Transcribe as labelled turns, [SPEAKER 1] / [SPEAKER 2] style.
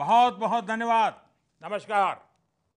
[SPEAKER 1] बहुत बहुत धन्यवाद। नमस्कार।